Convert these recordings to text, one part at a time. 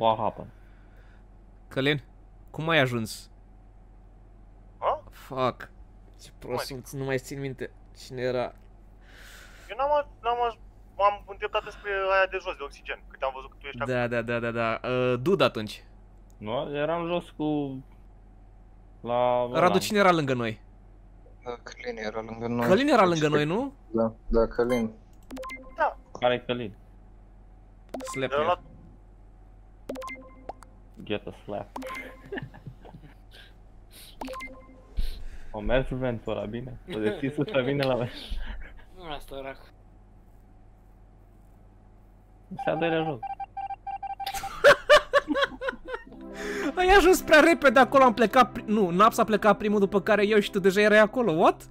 What happened? Călin, cum ai ajuns? Ha? Fuck. Ce prost sunt, nu mai țin minte cine era. Eu n-am, n-am, m-am îndreptat spre aia de jos, de oxigen, cât am văzut că tu ești acolo. Da, da, da, da, da. Uh, Dud atunci. Nu, eram jos cu... La... Radu, cine era lângă noi? Da, Călin era lângă noi. Călin era lângă noi, nu? Da, da, Călin. Care-i Călin? Slap De la... Get a slap. O mers ventul ăla, bine? O deschis să vine la mine. Nu la sărac. Se adere jos. Ai ajuns prea repede acolo, am plecat... Pri- nu, Naps a plecat primul, după care eu și tu deja erai acolo, what?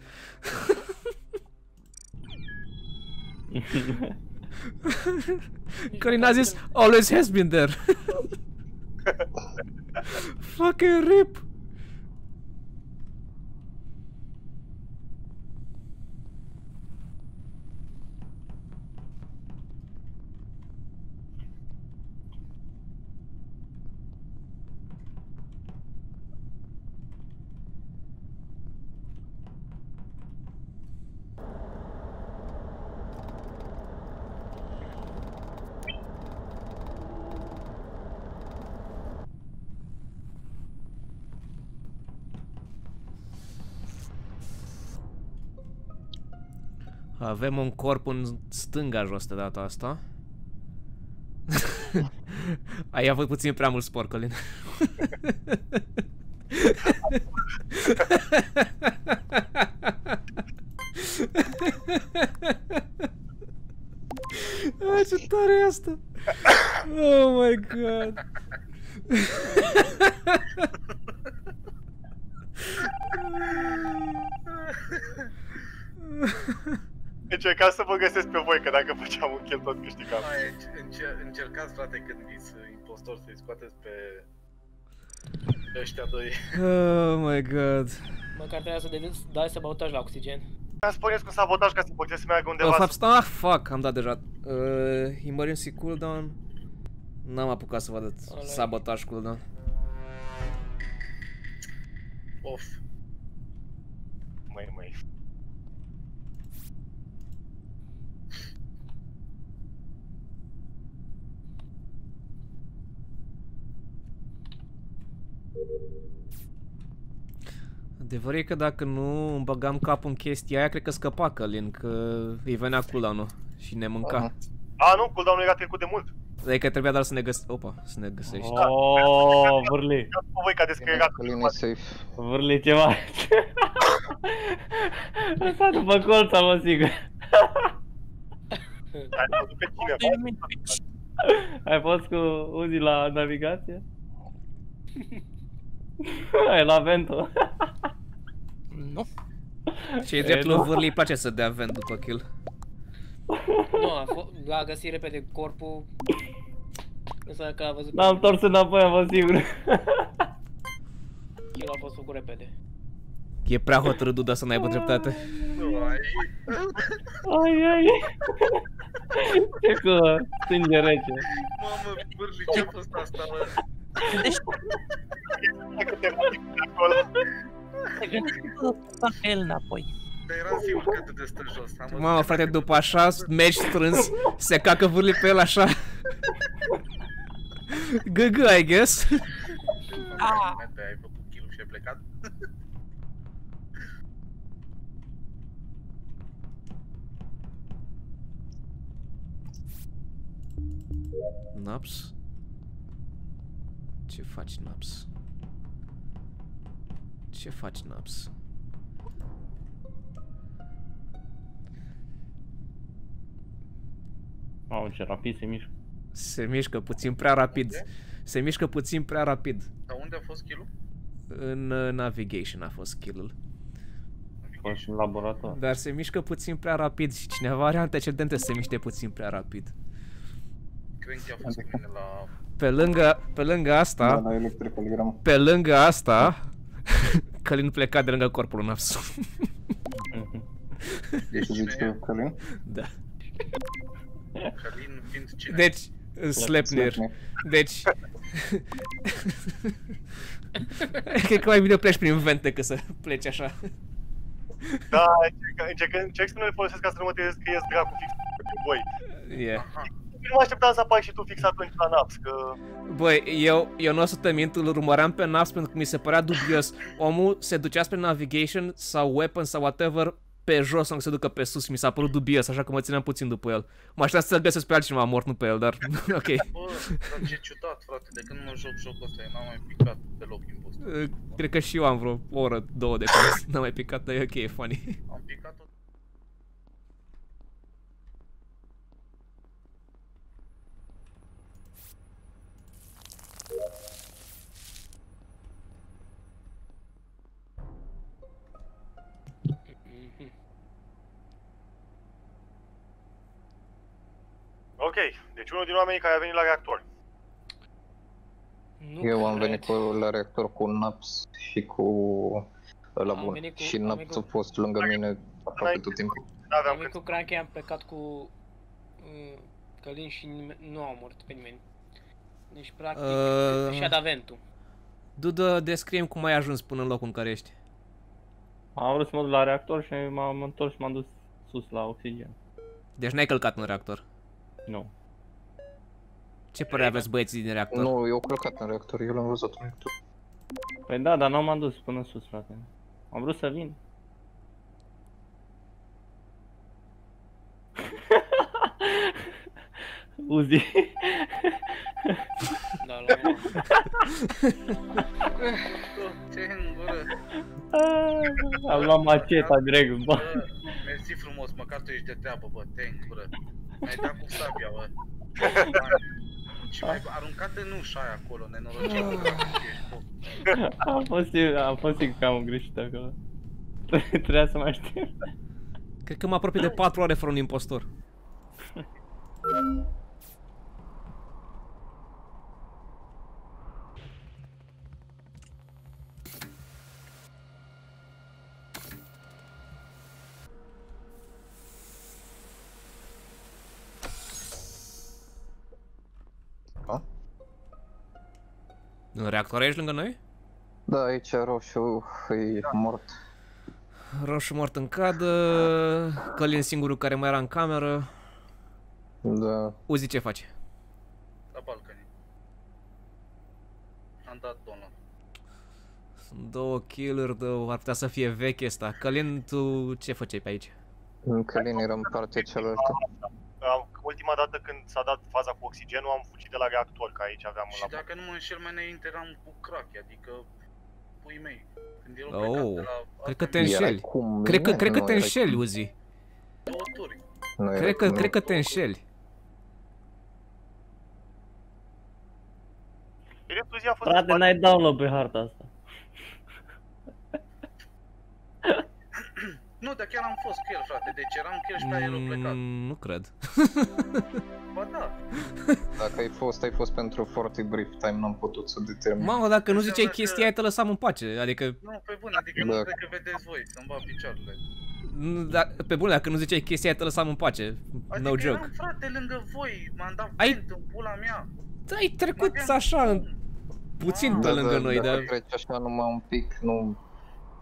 Călin a zis, always has been there. Fucking rip. Avem un corp în stânga jos de data asta. Ai avut puțin prea mult spor, Colin. Ah, ce tare e asta! Oh my god! Încercam să vă găsesc pe voi, că dacă făceam un kill tot câștigam. Hai, încer- încercați, frate, când fiți impostor să-i scoateți pe ăștia doi. Oh my god. Măcar trebuia să de- dai sabotaj la oxigen. Ca spuneți cu sabotaj ca să puteți să meargă undeva. Uh, să- fapt, ah, fuck, am dat deja. Uh, emergency cooldown. N-am apucat să văd Ăla e. sabotaj cooldown. Of. Adevărul e că dacă nu îmi băgam capul în chestia aia, cred că scăpa Călin, că îi venea cooldown-ul și ne mânca. Aha. A, nu, cooldown-ul era trecut de mult. Adică trebuia doar să ne găs... Opa, să ne găsești. Oh, vârli. Eu cu voi ca descărcat. Călin e safe. Vârli ceva. Lăsat după colța, mă, sigur. Ai văzut pe cineva. Ai fost cu Uzi la navigație? Ai la vento. Nu. Și e E, drept nu. lui Vârli îi place să dea vent după kill. Nu, a f- l-a găsit repede corpul. Înseamnă că a văzut L-am întors înapoi, am fost sigur. kill a fost făcut repede. E prea hotărât Duda să n-aibă dreptate. Nu, ai... Ai, ai. Ce cu sânge rece. Mamă, bârli, ce-a fost asta, mă? Dacă te ridici de acolo. Te gândești că să pe el înapoi. Eram sigur că te stă jos. Mamă, frate, după așa, meci strâns, se cacă Vârli pe el așa. GG, I guess. Ah. Ai făcut kill și ai plecat? Naps? Ce faci, Naps? Ce faci, Naps? Mamă, ce rapid se mișcă. Se mișcă puțin prea rapid. Se mișcă puțin prea rapid. Dar unde a fost kill-ul? În uh, navigation a fost kill-ul. A fost în laborator. Dar se mișcă puțin prea rapid și cineva are antecedente să se miște puțin prea rapid. Cred că a fost cu mine la... Pe lângă, pe lângă Da, asta, la electrocaligram. pe lângă asta, Călin pleca de lângă corpul lui Napsu. Deci zici că Călin? da. Călin fiind cine? Deci, Slepnir. Slepnir. Deci, Cred că mai bine pleci prin vent decât să pleci așa. Da, încerc, încerc, încerc să nu le folosesc ca să nu mă trezesc că ies dracu fix pe voi. Yeah. Nu mă așteptam să apari și tu fix atunci la naps, că... Băi, eu, eu nu o să te mint, îl urmăream pe Naps pentru că mi se părea dubios. Omul se ducea spre navigation sau weapon sau whatever pe jos sau se ducă pe sus mi s-a părut dubios, așa că mă țineam puțin după el. Mă așteptam să-l găsesc pe altcineva mort, nu pe el, dar ok. Bă, dar ce ciudat, frate, de când mă joc jocul ăsta, eu n-am mai picat deloc impostor. Uh, Cred că și eu am vreo oră, două de când n-am mai picat, dar e ok, e funny. Am picat-o Ok, deci unul din oamenii care a venit la reactor. Nu Eu am cred. venit cu, la reactor cu Naps și cu ăla Am bun. venit cu- și am Naps venit a cu- fost lângă mine aproape tot timpul. N-aveam Am venit când cu Cranky, am plecat cu uh, Călin și nime- nu am omorât pe nimeni. Deci, practic, Uh, și-a dat ventul. Dudă, descrie cum ai ajuns până în locul în care ești. Am vrut să mă duc la reactor și m-am întors și m-am dus sus la oxigen. Deci n-ai călcat în reactor. Nu. Ce părere aveți băieții din reactor? Nu, eu am călcat în reactor, eu l-am văzut în reactor. Păi da, dar nu m-am dus până sus, frate. Am vrut să vin. Uzi. Da, la Ce în gură? Am luat maceta, Greg, bă. Bă, mersi frumos, măcar tu ești de treabă, bă, te în gură. Mi-ai dat cu sabia, bă. Și mai aruncat în ușa aia acolo, nenorocit, bă, că ești, bă. Am fost, am fost sigur că am greșit acolo. Trebuia să mai știu. Cred că mă apropie de 4 ore fără un impostor. În reactor ești lângă noi? Da, aici roșu e mort. Roșu mort în cadă, Călin singurul care mai era în cameră. Da, Uzi ce face? La balcăni. Am dat download. Sunt două kill-uri, două, ar putea să fie veche asta. Călin, tu ce făceai pe aici? Călin era în partea cealaltă. Am, ultima dată când s-a dat faza cu oxigenul am fugit de la reactor, că aici aveam Și la dacă nu mă înșel, mai înainte eram cu crack, adică puii mei. Când el a Oh, plecat de la... cred că te asta înșeli. Erai cu mine? Cred că, cred că Nu, te erai înșeli, cu- Uzi. Două turi. Nu erai Cred cu că, mine. cred că te înșeli. Electruzia a fost Frate, n-ai download pe harta asta. Nu, dar chiar am fost cu el, frate, deci eram cu el și pe aia el a plecat. Mm, nu cred. Ba da, Dacă ai fost, ai fost pentru foarte brief time, n-am putut să determin. Mamă, dacă nu ziceai Înseamnă că- chestia aia, te lăsam în pace. Adică, nu, pe bun, adică Da. nu cred că vedeți voi să-mi bat picioarele. nu- da, pe bune, dacă nu ziceai chestia aia, te lăsam în pace. Adică No joke. eram, frate, lângă voi, m-am dat Ai- vent în pula mea. Da, ai trecut N-aveam așa, cum. puțin Ah. pe lângă noi, dacă dar... treci așa numai un pic, nu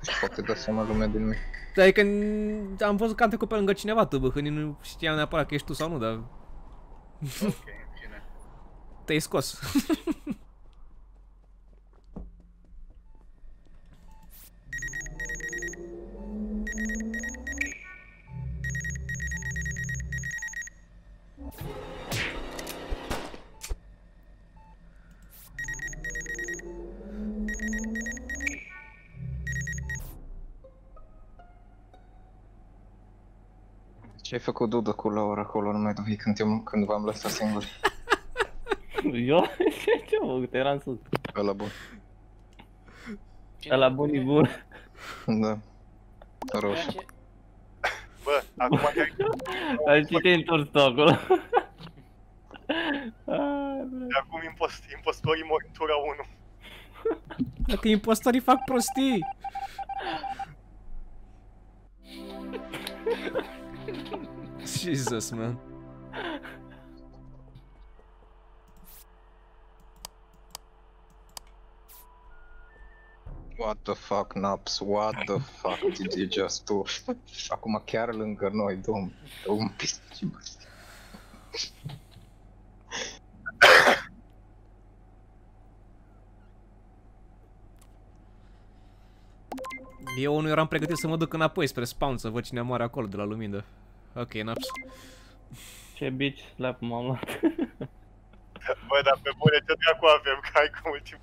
își poate da seama lumea din mine. Adică n- am văzut că am trecut pe lângă cineva, tu, bă, când nu știam neapărat că ești tu sau nu, dar Ok, în fine. te-ai scos. Ce ai făcut Duda cu Laura acolo numai doi când, eu, când v-am lăsat singur? Eu? Ce ce mă, făcut? eram sus. Ăla bun. Cine Ăla a bun e făcut? bun. Da. Roșu. Ceea ce- Bă, acum chiar Dar ce te-ai întors tu acolo? Ai, bre. acum impost, impostorii mor în tura 1. Dacă impostorii fac prostii. Jesus, man. What the fuck, Naps? What the fuck did you just do? Acum chiar lângă noi, domn. Un pic. Eu nu eram pregătit să mă duc înapoi spre spawn să văd cine moare acolo de la lumină. Ok, naps. Ce bitch slap m-am luat. Bă, dar pe bune, ce dracu avem, că ai cum ultim...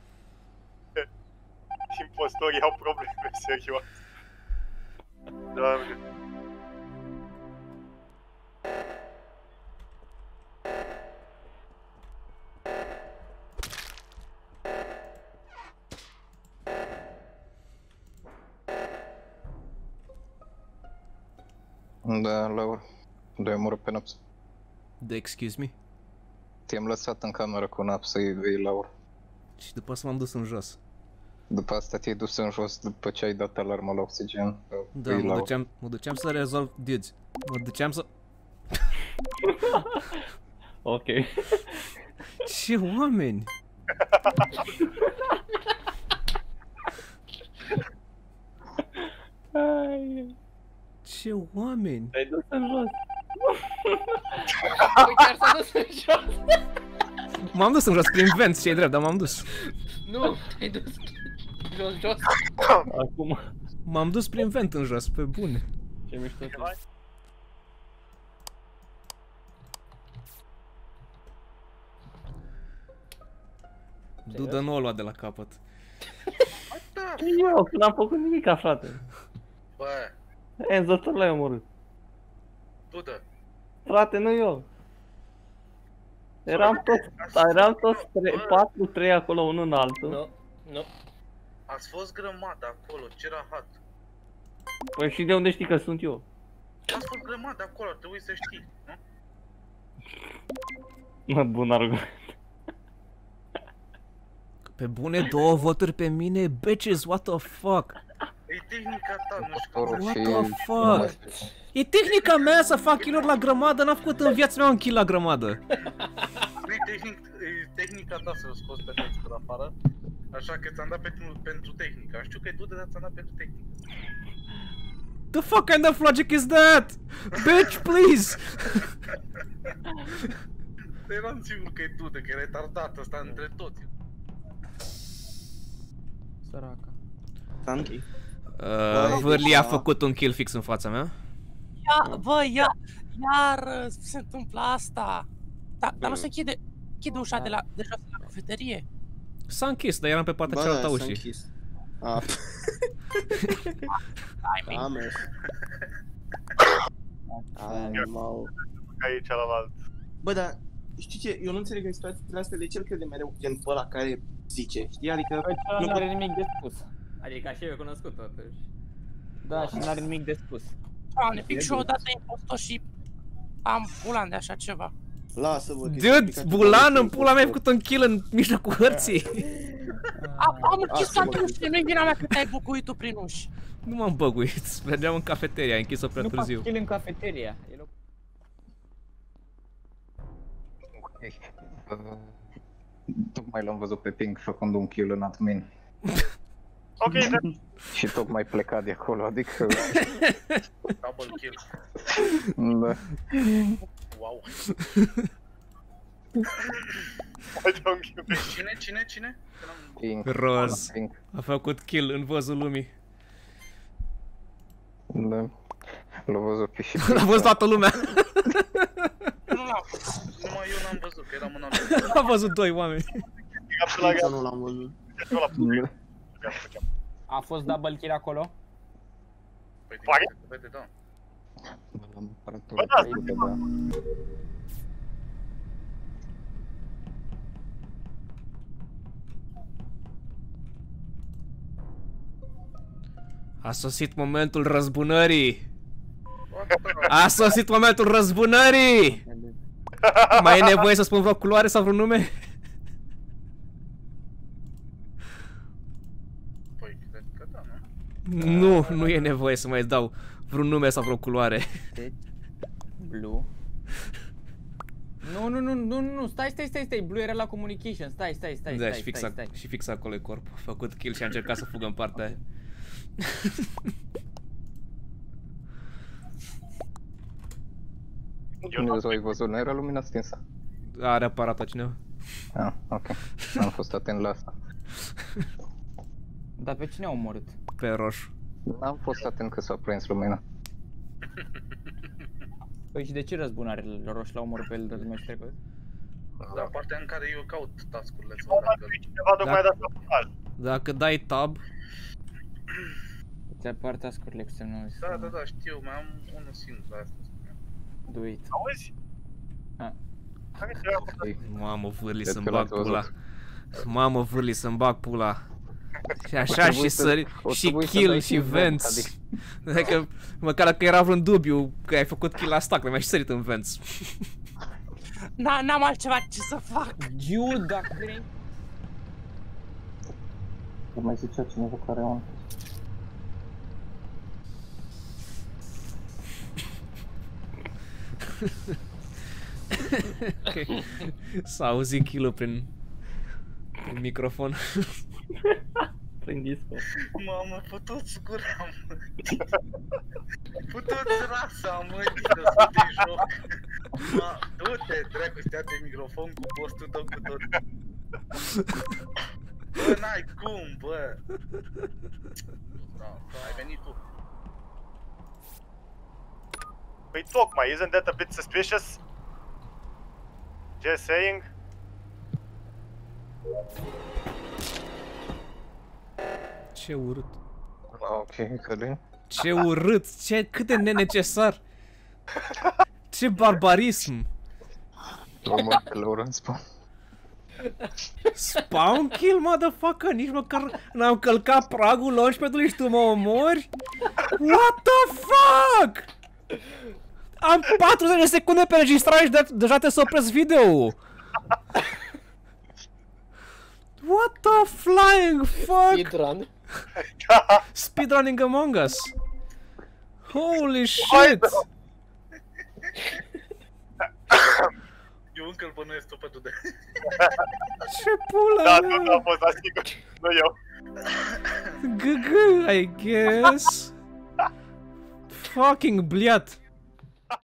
Impostorii au probleme serioase. Doamne. Da, Laura. Doi omorât pe Naps. De excuse me. Te-am lăsat în cameră cu Naps să-i vei Laura. Și după asta m-am dus în jos. După asta te-ai dus în jos după ce ai dat alarma la oxigen. să Da, vei mă Laura. duceam, mă duceam să rezolv dudes. Mă duceam să... Ok. Ce oameni! Ai, Ce oameni! Te-ai dus în jos. Păi chiar s-a dus în jos. M-am dus în jos prin vent, ce drept, dar m-am dus. Nu, te-ai dus jos, jos. Acum. M-am dus prin vent în jos, pe bune. Ce mișto. tu. Dudă nu o lua de la capăt. Ce eu? Că n-am făcut nimica, frate. Bă, Enzo, tot l-ai omorât. Dudă. Frate, nu eu. Eram toți, eram toți tre- patru, trei acolo, unul în altul. Nu, nu. Ați fost grămadă acolo, ce rahat. Păi și de unde știi că sunt eu? Ați fost grămadă acolo, ar trebui să știi, nu? Mă, bun argument. Pe bune, două voturi pe mine, bitches, what the fuck? E tehnica ta, nu știu cum Impostorul What să the și... fuck? E tehnica mea să fac kill la grămadă, n-am făcut în viața mea un kill la grămadă. Nu e, tehnic, e tehnica ta să-l scoți pe Dexter afară. Așa că ți-am dat pentru, pentru tehnica. Știu că e Dudă, dar ți-am dat pentru tehnica. The fuck kind of logic is that? Bitch, please! Eram sigur că e Dudă, că e retardat ăsta între toți. Săraca. Santi. Uh, Vârli a făcut un kill fix în fața mea. Ia, bă, ia, iar uh, se întâmplă asta. Da, dar nu se închide, închide ușa de la, de jos de la cafeterie. S-a închis, dar eram pe partea cealaltă a ușii. A, Timing. a mers. Animal. Aici celălalt. Bă, dar știi ce? Eu nu înțeleg în situațiile astea de ce îl crede mereu gen pe ăla care zice, știi? Adică Păi nu ăla pot- n-are nimic de spus. Adică așa e cunoscut totuși. Da, și n-are nimic de spus. Doamne, pic și eu odată impostor și am bulan de așa ceva. Lasă-vă. că Dude, explicația Bulan ta în pula mea ai făcut un kill în mijlocul hărții. Am, am închis Asta mă toate ușile, nu-i vina mea că te-ai bucuit tu prin uși. Nu m-am băguit, mergeam în cafeteria, ai închis-o prea Nu fac târziu. kill în cafeteria. E loc- Uh, Tocmai l-am văzut pe Pink făcând un kill în admin. Ok, de... Și tocmai plecat de acolo, adică... Double kill. Da. Wow. Haide un kill. Cine, cine, cine? Că n-am- Pink. Roz. Pink. A făcut kill în văzul lumii. Da. L-a văzut pe și L-a văzut toată lumea. Nu l-am Numai eu n-am văzut, că eram în altă. A văzut doi oameni. Era pe la Pink gaz. nu l-am văzut. Era la putere. A fost double kill acolo? Păi din Pare? câte se vede, da. L-am aparatul Bă, da, făcut, da. A sosit momentul răzbunării. What the- A sosit momentul răzbunării. Mai e nevoie să spun vreo culoare sau vreun nume? Păi, cred că da, nu? Nu, nu e nevoie să mai dau vreun nume sau vreo culoare. Blue. Nu, nu, nu, nu, nu, stai, stai, stai, stai, Blue era la communication, stai, stai, stai, Da, stai, și fix, stai, ac- stai. și fix acolo e corpul. A făcut kill și a încercat să fugă în partea aia. Nu ai văzut, nu era lumina stinsă. A reparat-o cineva. Ah, ok. Am fost atent la asta. Dar pe cine a omorât? Pe roșu. N-am fost atent că s-a prins lumina. Păi și de ce răzbunare roșu l-a omorât pe el de meci trecut? Dar partea în care eu caut task-urile să Moment, dacă... cineva tocmai Da. dat la fundal. Dacă dai tab, Ți apar task-urile cu semnul ăsta. Da, da, da, știu, mai am unul singur la asta. spuneam. Do it. Auzi? Ah. Care treaba? mamă, vârli Cred să-mi că bag l-ați văzut. pula. Mamă, vârli să-mi bag pula. Și așa trebui și să- sări, o și trebui să kill dai și și vent, vents. Adică, măcar dacă era vreun dubiu că ai făcut kill la stack, mi-ai și sărit în vents. Na, n-am altceva ce să fac. Jude, dacă vrei... Mai zicea cineva care un... Ok. S-a auzit kill prin, prin microfon. Prin disco. Mamă, putu-ți gura, mă. Putu-ți rasa, mă, să să te joc. Ma, du-te, dracu, stea de microfon cu postul tău cu tot. Bă, n-ai cum, bă. Da, da, ai venit tu. Păi tocmai, isn't that a bit suspicious? Just saying. Ce urât. Ok, Călin. Ce urât, ce, cât de nenecesar. Ce barbarism. Omor pe Lauren Spawn. Spawn kill, motherfucker, nici măcar n-am călcat pragul launchpad-ului și tu mă omori? What the fuck? Am 40 de secunde pe înregistrare și de- deja te să opresc video What the flying fuck? Speedrun. Speedrunning Among Us Holy shit Eu încă îl bănuiesc tu pe Dude. Ce pula Da, mea? nu, nu a fost, asigur. Nu eu. GG, I guess Fucking bliat